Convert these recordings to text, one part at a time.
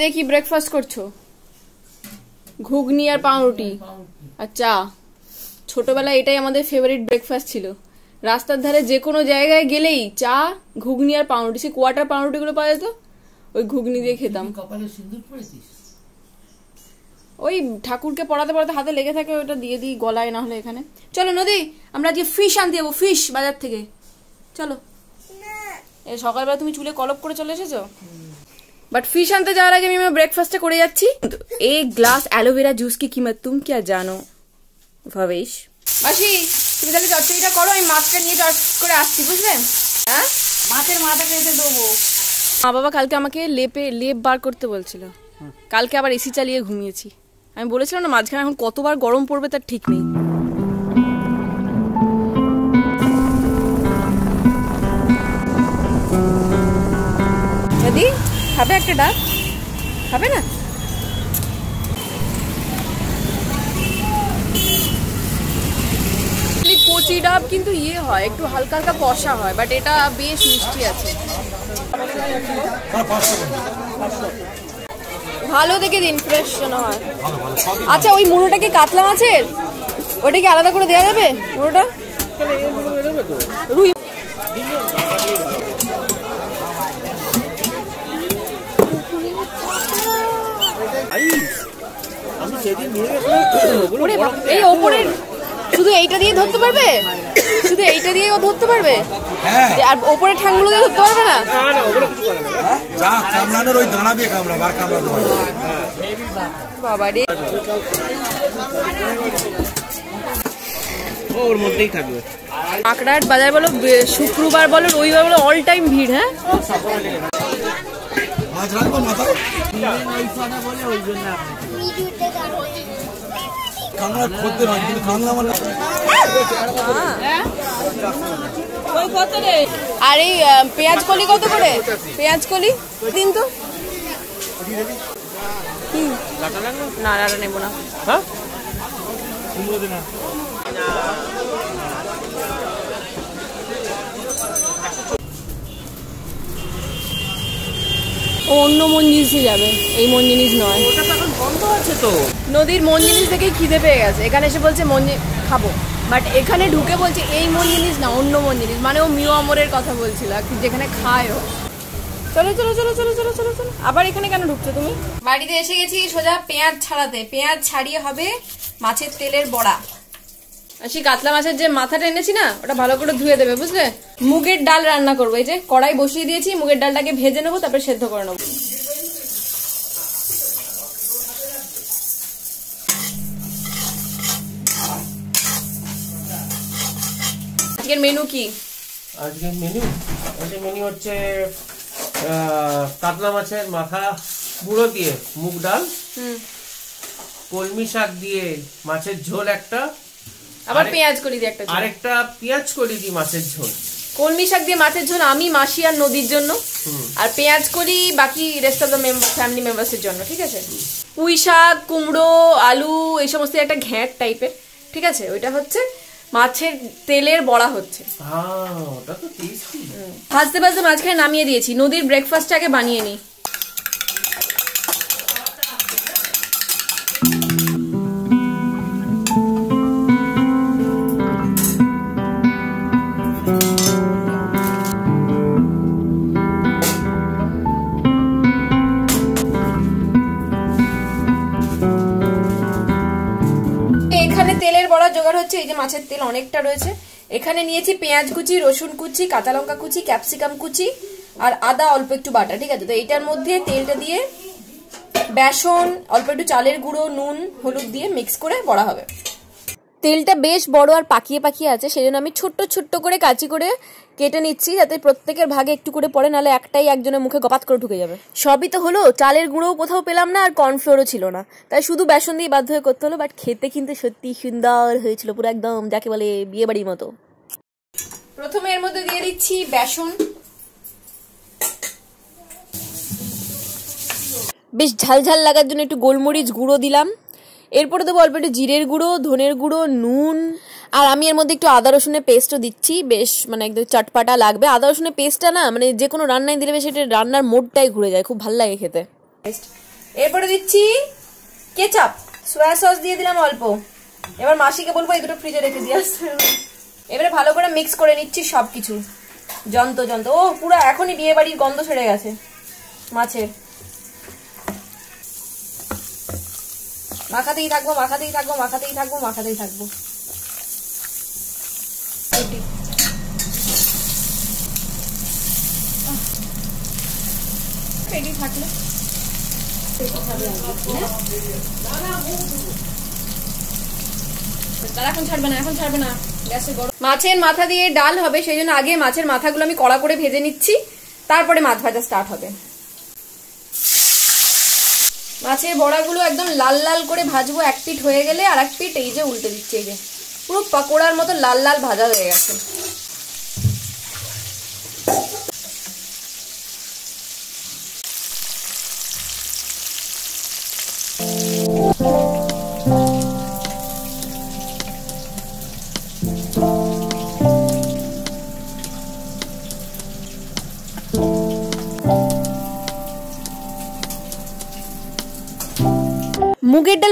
তুমি কি ব্রেকফাস্ট করছ? ঘুগনি আর পাউরুটি। আর চা ছোটবেলায় এটাই আমাদের ফেভারিট ব্রেকফাস্ট ছিল। রাস্তার ধারে যে কোনো জায়গায় গেলেই চা ঘুগনি আর পাউরুটি। সে কোয়াটার পাউরুটিগুলো পাওয়া যেত? ওই ঘুগনি দিয়ে খেতাম। ওই ঠাকুরকে পড়াতে পড়াতে হাতে লেগে থাকে ওটা দিয়ে দিই গলায় না হলে এখানে। চলো নদী আমরা আজকে ফিশ আনতে যাব ফিশ বাজার থেকে। চলো। এই সকালবেলা তুমি চুলে কলপ করে চলে এসেছ? बट फिश आनते जा रहा है कि मैं ब्रेकफास्ट করে যাচ্ছি एक ग्लास एलोवेरा जूस की कीमत तुम क्या जानो ভবেশ মাসি তুমি তাহলে চচ্চড়িটা করো আমি মাছটা নিয়ে চট করে আসছি বুঝলে হ্যাঁ মাছের মাথা খেতে দেবো মা বাবা কালকে আমাকে লেপে লেপ বার করতে বলছিল কালকে আবার এসি চালিয়ে ঘুমিয়েছি আমি বলেছিলাম না মাঝখানে এখন কতবার গরম পড়বে তার ঠিক নেই খাবে একটা ডাব খাবে না? কচি ডাব কিন্তু ইয়ে হয়, একটু হালকা হালকা কষা হয় বাট এটা বেশ মিষ্টি আছে। ভালো দেখে দিন ফ্রেশ যেন হয়। আচ্ছা ওই মুড়োটা কি কাতলা মাছের? ওটা কি আলাদা করে দেওয়া যাবে, মুড়োটা? রুই আমি সেদিন নিয়ে গেছিলাম ওগুলো ওরে বড় বাপ, এই ওপরের শুধু এইটা দিয়ে ধরতে পারবে? শুধু এইটা দিয়ে ও ধরতে পারবে? হ্যাঁ। আর ওপরের ঠ্যাংগুলো দিয়ে ধরতে পারবে না? না না ওগুলো কিছু করে না। যা কামড়ানোর ওই দাঁড়া দিয়ে কামড়াবো আর কামড়াতে বাবা রে ওর মধ্যেই থাকবে। কাঁকড়াহাট বাজার বলো শুক্রবার বলো রবিবার বলো অল টাইম ভিড় হ্যাঁ? মাছ রাখব মাথায় করতে নয় কিন্তু কামড়া মানে আর এই পেঁয়াজ কলি কত করে? পেঁয়াজ কলি? দিন তো? না নেব না। হ্যাঁ? ও অন্য মন জিনিসই যাবে। এই মন জিনিস নয় ওটা তো এখন বন্ধ আছে তো। নদীর মন জিনিস দেখেই খিদে পেয়ে গেছে। এখানে এসে বলছে মন খাব। বাট এখানে ঢুকে বলছে এই মন জিনিস না অন্য মন জিনিস মানে ও মিও আমরের কথা বলছিল যেখানে খায় ও। চলো চলো চলো চলো চলো চলো চলো। আবার এখানে কেন ঢুকছো তুমি? বাড়িতে এসে গেছি সোজা পেঁয়াজ ছাড়াতে। পেঁয়াজ ছাড়িয়ে হবে মাছের তেলের বড়া। আর সেই কাতলা মাছের যে মাথাটা এনেছি না ওটা ভালো করে ধুয়ে দেবে বুঝলে? মুগের ডাল রান্না করব। এই যে কড়াই বসিয়ে দিয়েছি মুগের ডালটাকে ভেজে নেব তারপরে সেদ্ধ করে নেব। আজকের মেনু কি? আজকের মেনু আজকের মেনু হচ্ছে কাতলা মাছের মাথা বুড়ো দিয়ে মুগ ডাল হুম। কলমি শাক দিয়ে মাছের ঝোল একটা আবার পেঁয়াজ কলি দিয়ে একটা। আরেকটা পেঁয়াজ কলি দিয়ে মাছের ঝোল। কলমি শাক দিয়ে মাছের ঝোল আমি মাসি আর নদীর জন্য। আর পেঁয়াজ কলি বাকি রেস্ট অফ দ্য ফ্যামিলি মেম্বার্সের জন্য ঠিক আছে? পুঁই শাক কুমড়ো আলু এই সমস্ত একটা ঘ্যাঁট টাইপের ঠিক আছে? ওইটা হচ্ছে মাছের তেলের বড়া হচ্ছে। ওটা তো টেস্টি ভাজতে ভাজতে মাঝখানে নামিয়ে দিয়েছি। নদীর ব্রেকফাস্টটাকে বানিয়ে নিই। যে মাছের তেল অনেকটা রয়েছে। এখানে নিয়েছি পেঁয়াজ কুচি, রসুন কুচি, কাঁচা লঙ্কা কুচি, ক্যাপসিকাম কুচি আর আদা অল্প একটু বাটা, ঠিক আছে? তো এইটার মধ্যে তেলটা দিয়ে বেসন, অল্প একটু চালের গুঁড়ো, নুন, হলুদ দিয়ে মিক্স করে বড়া হবে। তেলটা বেশ বড় আর পাকিয়ে পাকিয়ে আছে, সেজন্য আমি ছোট্ট ছোট্ট করে কাচি করে কেটে নিচ্ছি যাতে প্রত্যেকের ভাগে একটু করে পড়ে নাহলে একটাই একজনের মুখে গপাত করে ঢুকে যাবে। সবই তো হলো চালের গুঁড়োও কোথাও পেলাম না আর কর্নফ্লোরও ছিল না। তাই শুধু বেসন দিয়ে বাধ্য হয়ে করতে হলো বাট খেতে কিন্তু সত্যি সুন্দর হয়েছিল পুরো একদম যাকে বলে বিয়ে বাড়ির মতো। প্রথমে এর মধ্যে দিয়ে দিচ্ছি বেসন। বেশ ঝালঝাল লাগার জন্য একটু গোলমরিচ গুঁড়ো দিলাম। এরপরে দেবো অল্প একটু জিরের গুঁড়ো, ধনের গুঁড়ো, নুন। আর আমি এর মধ্যে একটু আদা, রসুনের পেস্টও দিচ্ছি। বেশ মানে একদম চটপাটা লাগবে। আদা, রসুনের পেস্টটা না মানে যে কোনো রান্নায় দিলে বেশ এটা রান্নার মোডটাই ঘুরে যায়। খুব ভালো লাগে খেতে। এরপরে দিচ্ছি কেচাপ সয়া সস দিয়ে দিলাম অল্প। এবার মাসিকে বলব এই দুটো ফ্রিজে রেখে দিয়ে আসতে এবারে ভালো করে মিক্স করে নিচ্ছি সব কিছু যন্ত্র যন্ত্র ও, পুরো এখনই বিয়ে বাড়ির গন্ধ ছেড়ে গেছে। মাছের। মাখাতেই থাকব মাখাতেই থাকব মাখাতেই থাকব মাখাতেই থাকব। রেডি থাকলে। এখন ছাড়বে না এখন ছাড়বে না। মাছের মাথা দিয়ে ডাল হবে সেই জন্য আগে মাছের মাথাগুলো আমি কড়া করে ভেজে নিচ্ছি। তারপরে মাছ ভাজা স্টার্ট হবে। মাছের বড়াগুলো একদম লাল লাল করে ভাজবো এক পিঠ হয়ে গেলে আর এক পিঠ এই যে উল্টে দিচ্ছে এই যে। পুরো পকোড়ার মতো লাল লাল ভাজা হয়ে গেছে। মুগের ডাল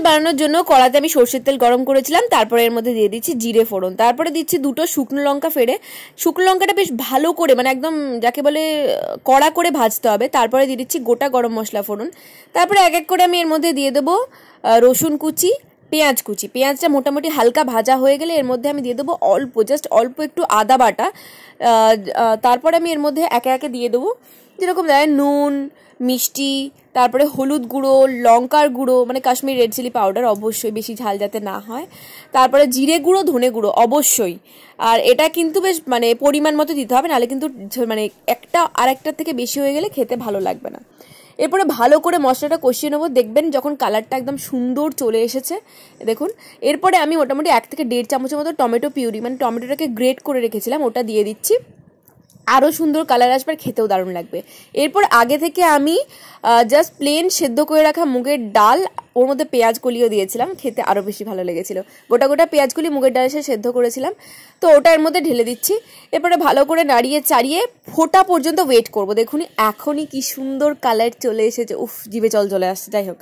বানানোর জন্য কড়াতে আমি সর্ষের তেল গরম করেছিলাম, তারপরে এর মধ্যে দিয়ে দিচ্ছি জিরে ফোড়ন। তারপরে দিচ্ছি দুটো শুকনো লঙ্কা ফেড়ে। শুকনো লঙ্কাটা বেশ ভালো করে মানে একদম যাকে বলে, কড়া করে ভাজতে হবে, তারপরে দিয়ে দিচ্ছি গোটা গরম মশলা ফোড়ন। তারপরে এক এক করে আমি এর মধ্যে দিয়ে দেবো রসুন কুচি, পেঁয়াজ কুচি। পেঁয়াজটা মোটামুটি হালকা ভাজা হয়ে গেলে এর মধ্যে আমি দিয়ে দেবো অল্প জাস্ট অল্প একটু আদা বাটা। তারপরে আমি এর মধ্যে একে একে দিয়ে দেবো, যেরকম দেয় নুন মিষ্টি, তারপরে হলুদ গুঁড়ো, লঙ্কার গুঁড়ো মানে কাশ্মীর রেড চিলি পাউডার অবশ্যই বেশি ঝাল যাতে না হয়। তারপরে জিরে গুঁড়ো, ধনে গুঁড়ো অবশ্যই। আর এটা কিন্তু বেশ মানে পরিমাণ মতো দিতে হবে, নাহলে কিন্তু মানে একটা আর একটার থেকে বেশি হয়ে গেলে খেতে ভালো লাগবে না। এরপরে ভালো করে মশলাটা কষিয়ে নেব। দেখবেন যখন কালারটা একদম সুন্দর চলে এসেছে, দেখুন। এরপরে আমি মোটামুটি এক থেকে দেড় চামচের মতো টমেটো পিউরি মানে টমেটোটাকে গ্রেট করে রেখেছিলাম, ওটা দিয়ে দিচ্ছি। আরও সুন্দর কালার আসবে আর খেতেও দারুণ লাগবে। এরপর আগে থেকে আমি জাস্ট প্লেন সেদ্ধ করে রাখা মুগের ডাল ওর মধ্যে পেঁয়াজ কলিও দিয়েছিলাম, খেতে আরও বেশি ভালো লেগেছিল। গোটা গোটা পেঁয়াজ কলি মুগের সাথে সেদ্ধ করেছিলাম। তো ওটা এর মধ্যে ঢেলে দিচ্ছি। এরপরে ভালো করে নাড়িয়ে চাড়িয়ে ফোটা পর্যন্ত ওয়েট করব। দেখুন এখনই কি সুন্দর কালার চলে এসেছে। উফ, জিভে জল চলে আসছে, যাই হোক।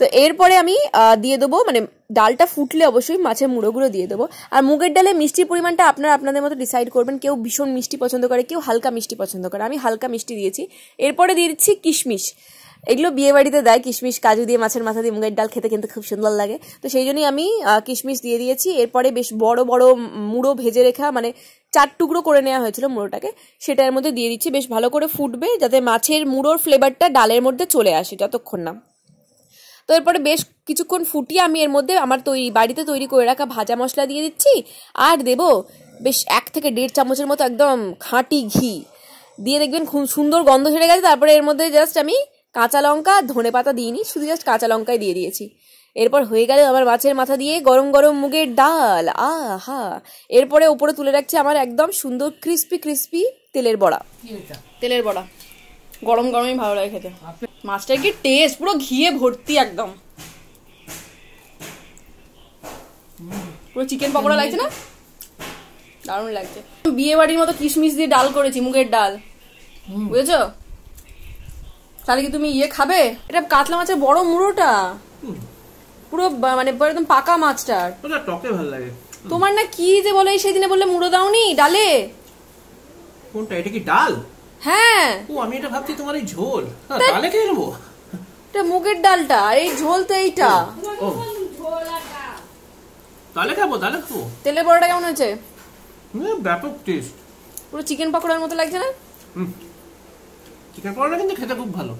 তো এরপরে আমি দিয়ে দেবো মানে ডালটা ফুটলে অবশ্যই মাছের মুড়োগুলো দিয়ে দেবো। আর মুগের ডালে মিষ্টির পরিমাণটা আপনারা আপনাদের মতো ডিসাইড করবেন। কেউ ভীষণ মিষ্টি পছন্দ করে, কেউ হালকা মিষ্টি পছন্দ করে। আমি হালকা মিষ্টি দিয়েছি। এরপরে দিয়ে দিচ্ছি কিশমিশ। এগুলো বিয়ে বাড়িতে দেয়, কিশমিশ, কাজু দিয়ে, মাছের মাথা দিয়ে, মুগের ডাল খেতে কিন্তু খুব সুন্দর লাগে। তো সেই জন্যই আমি কিশমিশ দিয়ে দিয়েছি। এরপরে বেশ বড় বড় মুড়ো ভেজে রেখা মানে চার টুকরো করে নেওয়া হয়েছিল মুড়োটাকে সেটার মধ্যে দিয়ে দিচ্ছি। বেশ ভালো করে ফুটবে, যাতে মাছের মুড়োর ফ্লেভারটা ডালের মধ্যে চলে আসে যতক্ষণ না। তো এরপরে বেশ কিছুক্ষণ ফুটিয়ে আমি এর মধ্যে আমার তৈরি, বাড়িতে তৈরি করে রাখা ভাজা মশলা দিয়ে দিচ্ছি। আর দেবো বেশ এক থেকে দেড় চামচের মতো একদম খাঁটি ঘি। দিয়ে দেখবেন খুব সুন্দর গন্ধ ছেড়ে গেছে, তারপরে এর মধ্যে জাস্ট আমি কাঁচা লঙ্কা, ধনে পাতা দিইনি, শুধু জাস্ট কাঁচা লঙ্কাই দিয়ে দিয়েছি। এরপর হয়ে গেল আমার মাছের মাথা দিয়ে গরম গরম মুগের ডাল। আহা! এরপরে উপরে তুলে রাখছি আমার একদম সুন্দর ক্রিস্পি ক্রিস্পি তেলের বড়া। তেলের বড়া। গরম গরমই ভালো লাগে খেতে। মাছটার কি টেস্ট পুরো ঘিয়ে ভর্তি একদম। পুরো চিকেন পকোড়া লাগছে না? দারুণ লাগছে। বিয়ে বাড়ির মতো কিশমিশ দিয়ে ডাল করেছি, মুগের ডাল। বুঝেছ? তাহলে কি তুমি ইয়ে খাবে? এটা কাতলা মাছের বড় মুড়োটা। পুরো মানে একদম পাকা মাছটার ওটা টকে ভালো লাগে। তোমার না কি যে বলে সেদিনে বললে মুড়ো দাওনি ডালে? কোনটা এটা কি ডাল? হ্যাঁ। ও আমি এটা ভাবছি তোমার এই ঝোল। ডালে খেয়ে নেব? এটা মুগের ডালটা আর এই ঝোল তো এইটা। ও তাহলে খাব তাহলে খাব। তেলের বড়াটা কেমন হয়েছে? ব্যাপক টেস্ট পুরো চিকেন পকোড়ার মতো লাগছে না? চিকেন পকোড়া কিন্তু খেতে খুব ভালো।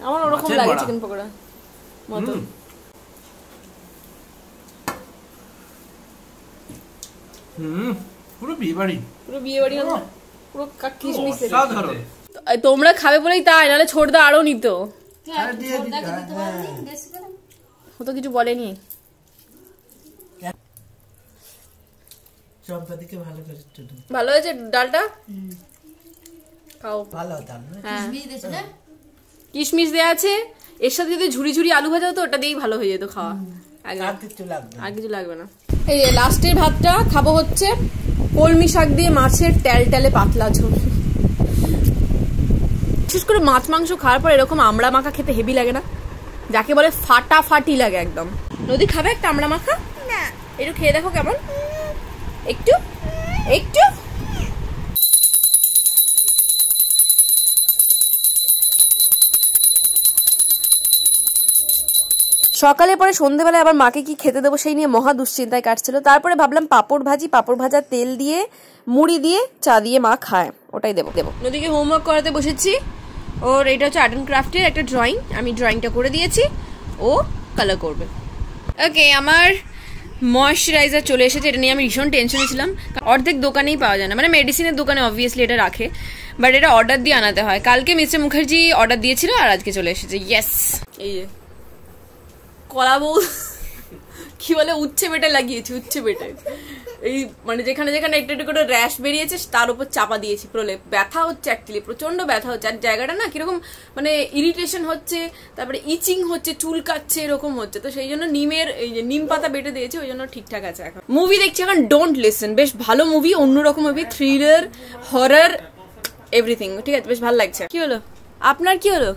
আমার ওরকম লাগে চিকেন পকোড়া। মতো। হুম। পুরো বিয়ে বাড়ি পুরো বিয়ে বাড়ি পুরো কিশমিশ দিয়ে। অসাধারণ। তোমরা খাবে বলেই তাই নাহলে ছোটদা আরও নিত। ও তো কিছু বলেনি। ভালো হয়েছে ডালটা? খাও। ভালো হ্যাঁ। কিশমিশ দেওয়া আছে। এর সাথে যদি ঝুড়ি ঝুড়ি আলু ভাজা হতো ওটা দিয়েই ভালো হয়ে যেত খাওয়া। আর কিছু লাগবে না। এই যে লাস্টের ভাতটা খাব হচ্ছে কলমি শাক দিয়ে মাছের তেল তেলে পাতলা ঝোল। বিশেষ করে মাছ মাংস খাওয়ার পর এরকম আমড়া মাখা খেতে হেভি লাগে না। যাকে বলে ফাটাফাটি লাগে একদম। নদী খাবে একটা আমড়া মাখা? না। একটু খেয়ে দেখো কেমন। একটু? একটু? সকালে পরে সন্ধেবেলায় আবার মাকে কি খেতে দেবো সেই নিয়ে মহা দুশ্চিন্তায় কাটছিল। তারপরে ভাবলাম পাপড় ভাজি পাপড় ভাজা তেল দিয়ে মুড়ি দিয়ে চা দিয়ে মা খায়। ওটাই দেবো দেবো। নদীকে হোমওয়ার্ক করাতে বসেছি। ওর এটা হচ্ছে আর্ট অ্যান্ড ক্রাফটের একটা ড্রয়িং আমি ড্রয়িংটা করে দিয়েছি। ও কালার করবে। ওকে আমার ময়শ্চারাইজার চলে এসেছে। এটা নিয়ে আমি ভীষণ টেনশনে ছিলাম। অর্ধেক দোকানেই পাওয়া যায় না। মানে মেডিসিনের দোকানে অবভিয়াসলি এটা রাখে। বাট এটা অর্ডার দিয়ে আনাতে হয়। কালকে মিস্টার মুখার্জি অর্ডার দিয়েছিল আর আজকে চলে এসেছে। ইয়েস এই যে। কলা বউ কি বলে, উচ্ছে বেটে লাগিয়েছি, উচ্ছে বেটে। এই মানে যেখানে যেখানে একটু একটু করে র্যাশ বেরিয়েছে, তার উপর চাপা দিয়েছি প্রলেপ ব্যথা হচ্ছে অ্যাকচুয়ালি প্রচণ্ড ব্যথা হচ্ছে। আর জায়গাটা না কীরকম মানে ইরিটেশন হচ্ছে, তারপরে ইচিং হচ্ছে, চুল কাচ্ছে, এরকম হচ্ছে। তো সেই জন্য নিমের এই যে নিম পাতা বেটে দিয়েছি, ওই জন্য ঠিকঠাক আছে এখন। মুভি দেখছি এখন ডোন্ট লিসেন বেশ ভালো মুভি অন্যরকম মুভি থ্রিলার হরার এভরিথিং ঠিক আছে, বেশ ভালো লাগছে। কি হলো? আপনার কি হলো?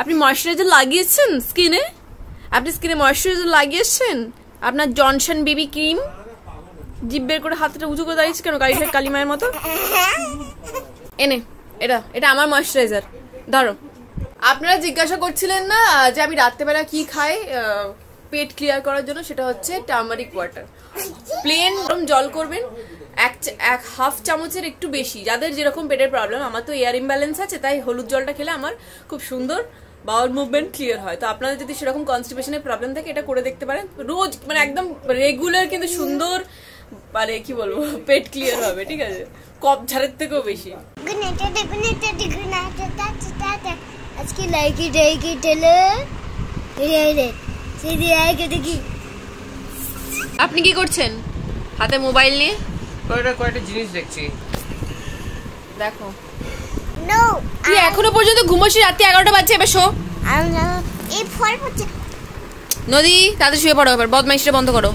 আপনি ময়শ্চারাইজার লাগিয়েছেন স্কিনে আপনি স্কিনে ময়শ্চারাইজার লাগিয়েছেন? আপনার জনসন বেবি ক্রিম? জিভ বের করে হাতটা উঁচু করে দাঁড়িয়েছে কেন? গাড়ি কালী মায়ের মতো? এনে, এটা এটা আমার ময়শ্চারাইজার। ধরো। আপনারা জিজ্ঞাসা করছিলেন না যে আমি রাত্রেবেলা কি খাই পেট ক্লিয়ার করার জন্য? সেটা হচ্ছে টার্মারিক ওয়াটার প্লেন গরম জল করবেন। এক এক হাফ চামচের একটু বেশি। যাদের যেরকম পেটের প্রবলেম আমার তো এয়ার ইমব্যালেন্স আছে, তাই হলুদ জলটা খেলে আমার খুব সুন্দর। বাউল মুভমেন্ট ক্লিয়ার হয়। তো আপনাদের যদি সেরকম কনস্টিপেশনের প্রবলেম থাকে এটা করে দেখতে পারেন। রোজ মানে একদম রেগুলার কিন্তু সুন্দর মানে কি বলব পেট ক্লিয়ার হবে ঠিক আছে? কপ ঝাড়ের থেকেও বেশি. Tata. আজকে লাইকি ডাইকি টেলে। রে রে সেই আইকে দেখি। আপনি কি করছেন? হাতে মোবাইল নিয়ে? কয়েকটা কয়েকটা জিনিস দেখছি। দেখো। তুই এখনও পর্যন্ত ঘুমোসি রাত্রি এগারোটা বাজছে এবার শো। এই ফল পড়ছে নদী তাদের শুয়ে পড়ো এবার বদমাইশটা বন্ধ করো।